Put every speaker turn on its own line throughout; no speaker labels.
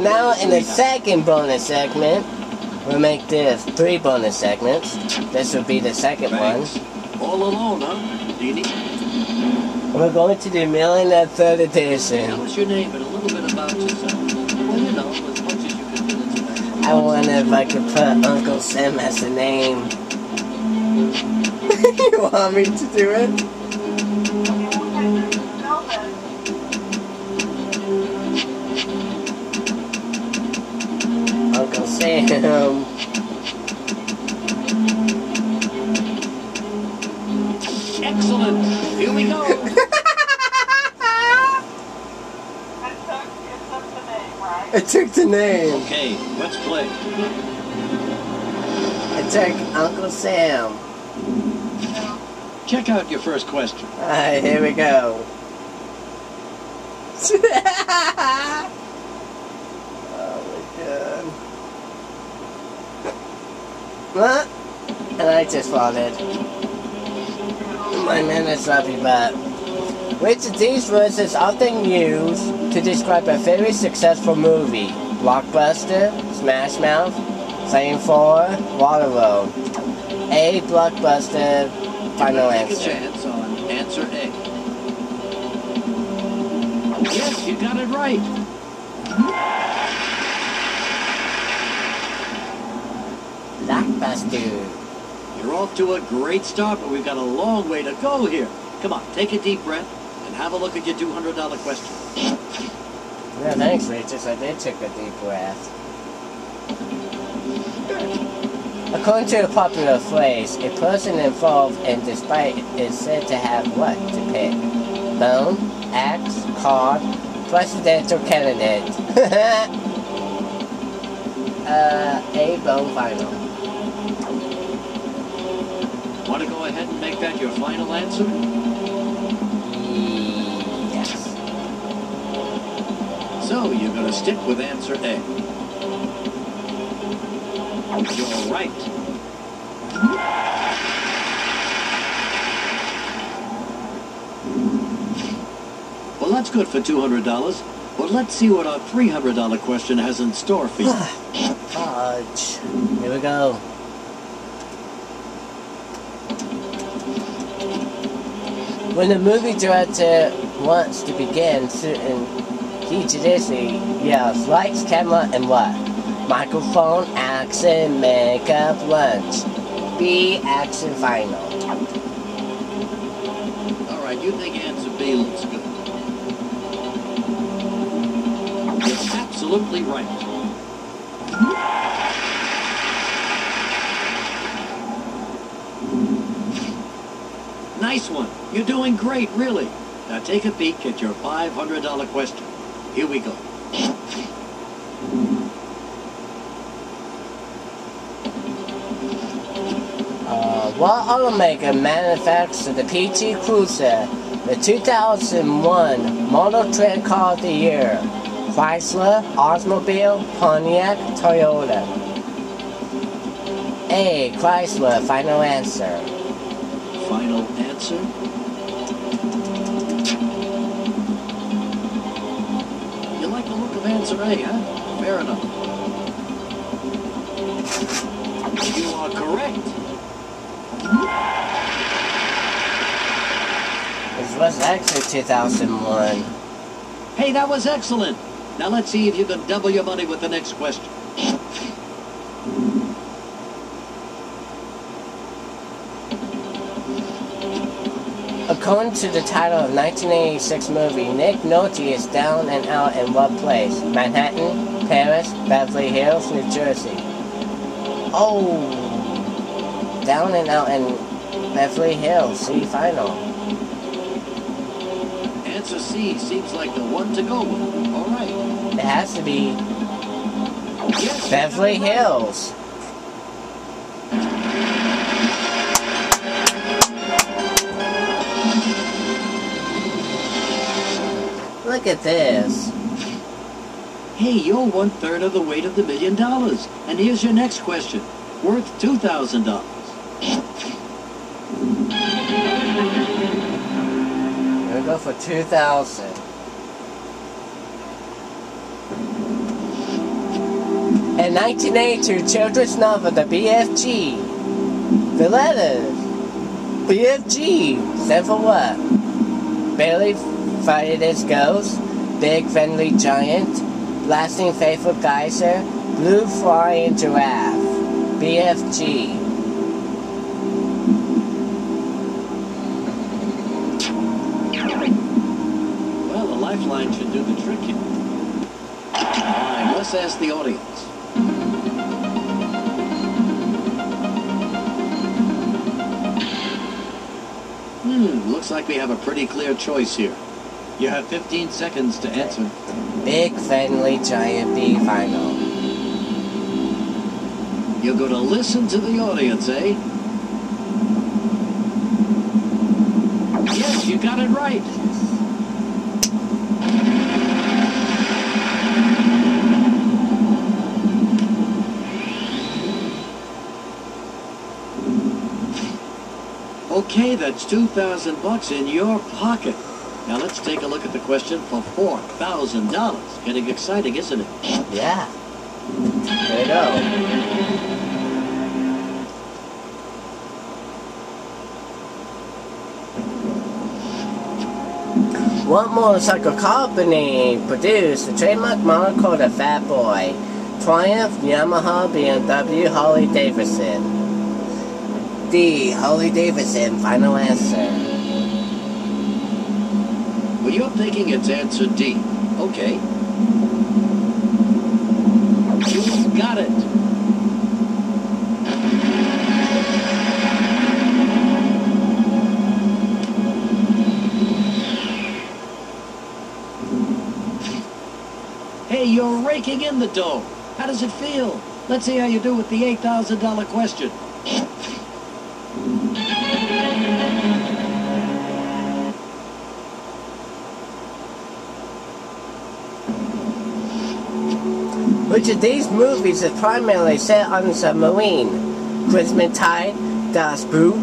Now in the second bonus segment. We'll make this three bonus segments. This will be the second one.
All alone, huh, Dini?
We're going to do Millionaire Third
Tell
Edition.
us your name and a little bit about yourself. Well, you know, as much as you can.
I wonder if I could put Uncle Sam as a name. you want me to do it? Sam.
Excellent. Here we go.
I took the name.
Okay, let's play.
I took Uncle Sam.
Check out your first question.
Alright, here we go. oh my god. What? And I just farted. My man is sloppy butt. Which of these words is often used to describe a very successful movie? Blockbuster, Smash Mouth, Flame 4, Waterworld. A. Blockbuster, final answer.
on answer A. Yes, you got it right.
Blockbuster.
You're off to a great start, but we've got a long way to go here. Come on, take a deep breath and have a look at your $200 question.
Yeah, thanks, Regis. I did take a deep breath. According to a popular phrase, a person involved in this fight is said to have what to pick? Bone, axe, card, presidential candidate. uh, a bone final.
Want to go ahead and make that your final answer?
Yes.
So you're going to stick with answer A. You're right. Well, that's good for $200. But let's see what our $300 question has in store for you.
Fudge. Here we go. When the movie director wants to begin shooting, he traditionally yells lights, camera, and what? Microphone, action, makeup, lunch. B, action, final.
All right, you think answer B looks good. You're absolutely right. Nice one. You're doing great, really. Now take a peek at your $500 question. Here we go.
Uh, what automaker manufactured the PT Cruiser, the 2001 Motor Trend Car of the Year? Chrysler, Oldsmobile, Pontiac, Toyota. A. Chrysler, final answer.
Final answer? You like the look of answer A, huh? Fair enough. You are correct.
This was actually 2001.
Hey, that was excellent. Now let's see if you can double your money with the next question.
According to the title of 1986 movie, Nick Nolte is down and out in what place? Manhattan, Paris, Beverly Hills, New Jersey. Oh, down and out in Beverly Hills. See final.
Answer C seems like the one to go with. All right.
It has to be
Yes,
Beverly. Hills. At this.
Hey, you're one third of the weight of the million dollars. And here's your next question, worth two thousand dollars.
We'll go for 2000. In 1982, children's novel The BFG. The letters. BFG. Stand for what? Barely fighted its ghost. Big friendly giant. Lasting faithful geyser. Blue flying giraffe. BFG.
Well, the lifeline should do the trick here. Let's ask the audience. Hmm, looks like we have a pretty clear choice here. You have 15 seconds to answer.
Big friendly giant B final.
You're going to listen to the audience, eh? Yes, you got it right. Okay, that's 2,000 bucks in your pocket. Now let's take a look at the question for $4,000. Getting exciting, isn't it?
Yeah. There you go. What motorcycle company produced the trademark model called the Fat Boy? Triumph, Yamaha, BMW, Harley Davidson. D. Harley Davidson. Final answer.
You're thinking it's answer D. Okay. You got it. Hey, you're raking in the dough. How does it feel? Let's see how you do with the $8,000 question.
Which of these movies is primarily set on a submarine? Christmas Tide, Das Boot,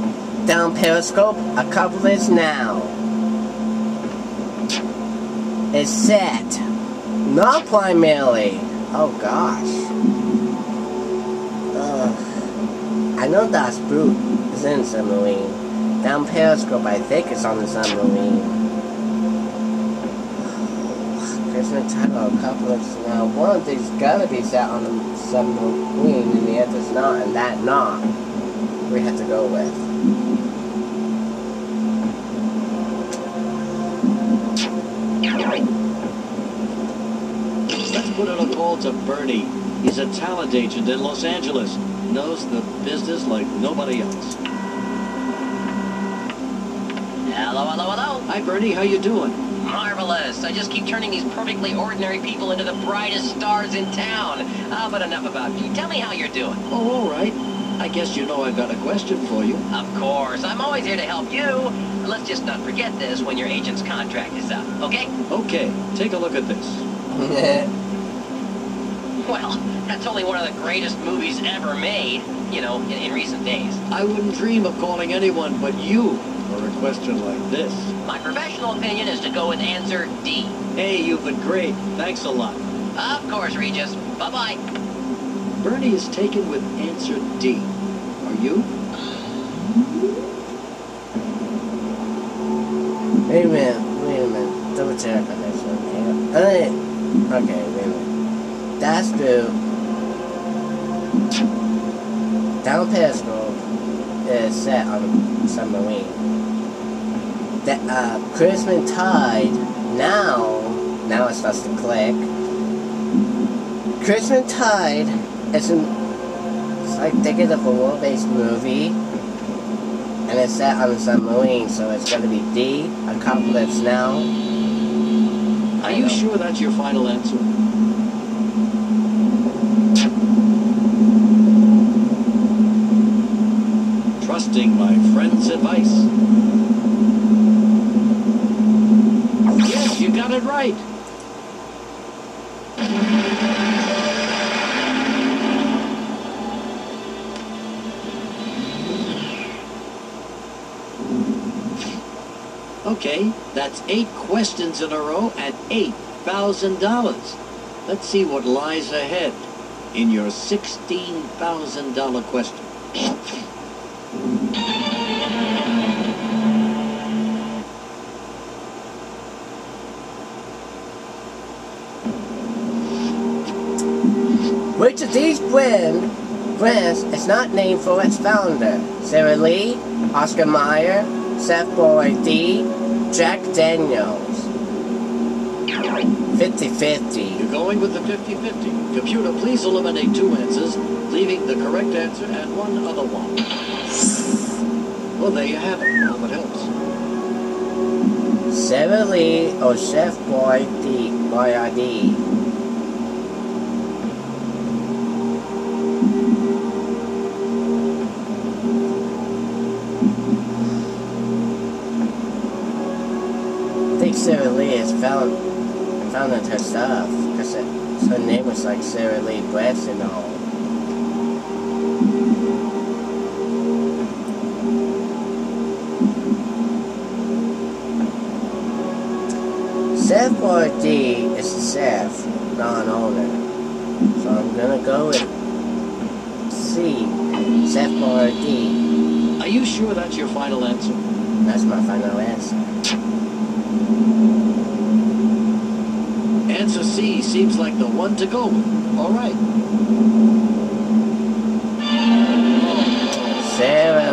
Down Periscope, Apocalypse Now. It's set. Not primarily. Oh gosh. Ugh. I know Das Boot is in a submarine. Down Periscope, I think it's on the submarine. Christmas title a couple of now one of these gotta be set on the submarine and the other's not and that not we have to go with.
Let's put in a call to Bernie. He's a talent agent in Los Angeles. Knows the business like nobody else.
Hello, hello, hello.
Hi, Bernie. How you doing?
Marvelous. I just keep turning these perfectly ordinary people into the brightest stars in town. Ah, but enough about me. Tell me how you're doing.
Oh, all right. I guess you know I've got a question for you.
Of course. I'm always here to help you. Let's just not forget this when your agent's contract is up, okay?
Okay, take a look at this.
Well, that's only one of the greatest movies ever made, you know, in, in recent days.
I wouldn't dream of calling anyone but you question like this.
My professional opinion is to go with answer D.
Hey, you've been great. Thanks a lot.
Of course, Regis. Bye-bye.
Bernie is taken with answer D. Are you?
wait a minute, wait a minute. Double check on this one. here. Uh, okay, wait a minute. Das Boot Down Periscope is set on a submarine. The uh, Christmas Tide now now it starts to click. Christmas Tide is an it's like thinking of a war-based movie and it's set on a submarine, so it's gonna be D, Apocalypse Now.
Are you sure that's your final answer? Trusting my friend's advice. right. Okay, that's eight questions in a row at $8,000. Let's see what lies ahead in your $16,000 question.
Which of these brand, brands is not named for its founder? Sara Lee, Oscar Mayer, Chef Boyardee, Jack Daniels. 50-50.
You're going with the 50-50. Computer, please eliminate two answers, leaving the correct answer and one other one. Well, there you have it. Hope it helps.
Sara Lee or Chef Boyardee. Boyardee. I think Sara Lee has found founded her stuff because her name was like Sara Lee Breads and all. Chef Boyardee is the chef, non-owner. So I'm gonna go with C. Chef Boyardee.
Are you sure that's your final answer?
That's my final answer.
Answer C seems like the one to go with. All right.
Sarah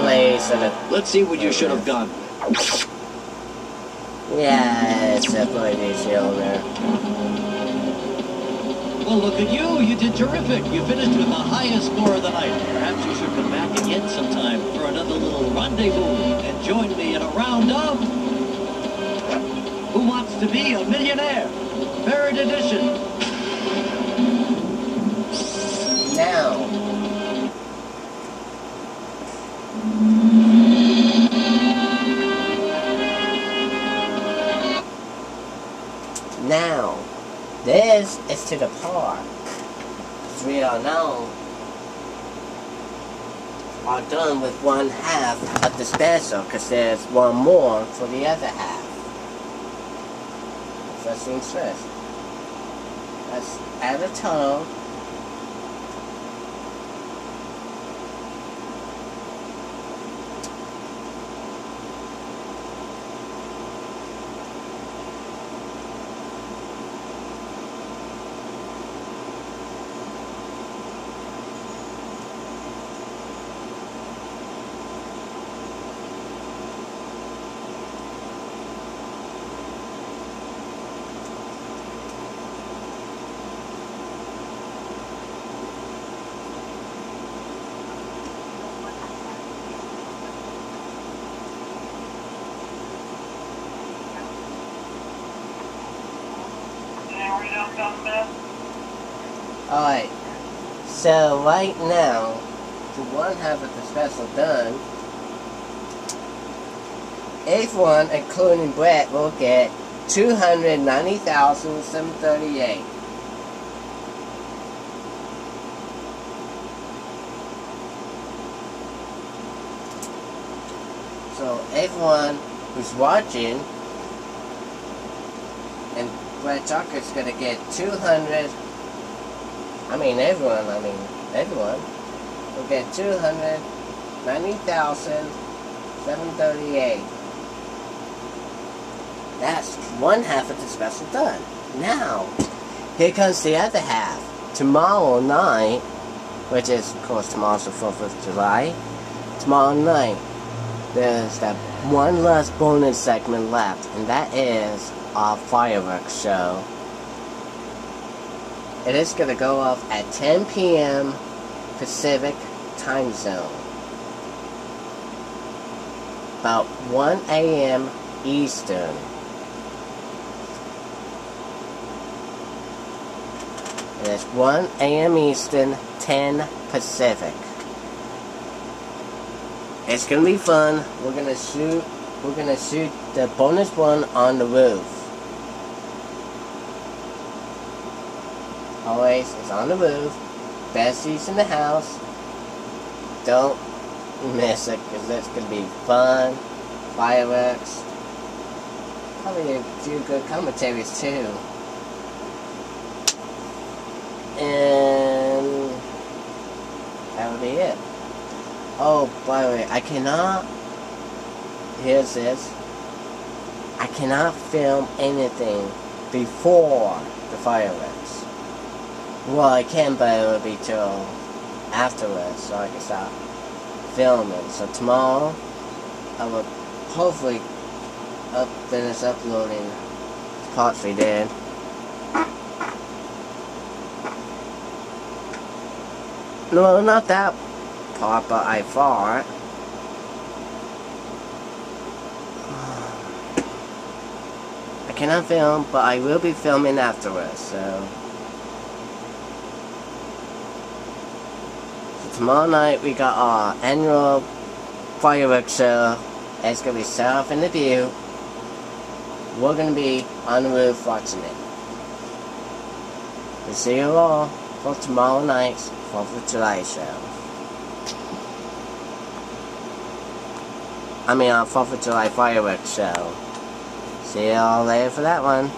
Let's see what you should have done.
Yeah, Chef Boyardee's the owner.
Well, look at you. You did terrific. You finished with the highest score of the night. Perhaps you should come back again sometime for another little rendezvous and join me in a round of Who Wants to Be a Millionaire? Third edition.
Now. Now, this is to the park. As we all know, are done with one half of the special because there's one more for the other half. First things first. Let's a total Alright, so right now, to one half of the special done, each one, including Brett, will get 290,738. So everyone who's watching, Brett Tucker's gonna get 200 I mean everyone, I mean everyone will get two hundred ninety thousand seven thirty eight. That's one half of the special done. Now, here comes the other half. Tomorrow night, which is of course tomorrow's the fourth of July. Tomorrow night, there's that one last bonus segment left, and that is our fireworks show. It is going to go off at 10 p.m. Pacific time zone. About 1 a.m. Eastern. It's 1 a.m. Eastern, 10 Pacific. It's gonna be fun. We're gonna shoot. We're gonna shoot the bonus one on the roof. Always, it's on the move. Best seats in the house. Don't miss it, because it's going to be fun. Fireworks. Probably a few good commentaries too. And that would be it. Oh, by the way, I cannot. Here's this. I cannot film anything before the fireworks. Well, I can, but it will be till afterwards, so I can start filming. So tomorrow, I will hopefully up finish uploading parts we did. No, not that part, but I thought. I cannot film, but I will be filming afterwards, so. Tomorrow night we got our annual fireworks show. It's gonna be off in the view. We're gonna be on the roof watching it. We'll see you all for tomorrow night's 4th of July show. I mean, our 4th of July fireworks show. See you all later for that one.